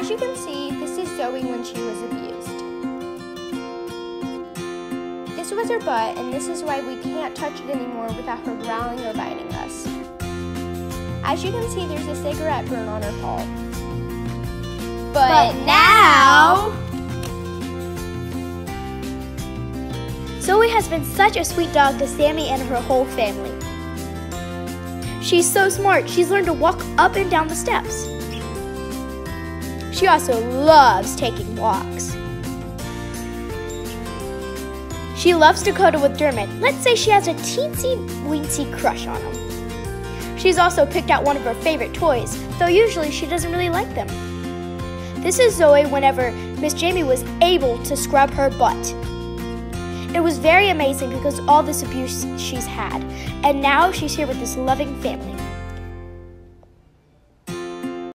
As you can see, this is Zoe when she was abused. This was her butt, and this is why we can't touch it anymore without her growling or biting us. As you can see, there's a cigarette burn on her paw. But, But now, Zoe has been such a sweet dog to Sammy and her whole family. She's so smart, she's learned to walk up and down the steps. She also loves taking walks. She loves Dakota with Dermot. Let's say she has a teensy weensy crush on him. She's also picked out one of her favorite toys, though usually she doesn't really like them. This is Zoe whenever Miss Jaime was able to scrub her butt. It was very amazing because all this abuse she's had, and now she's here with this loving family.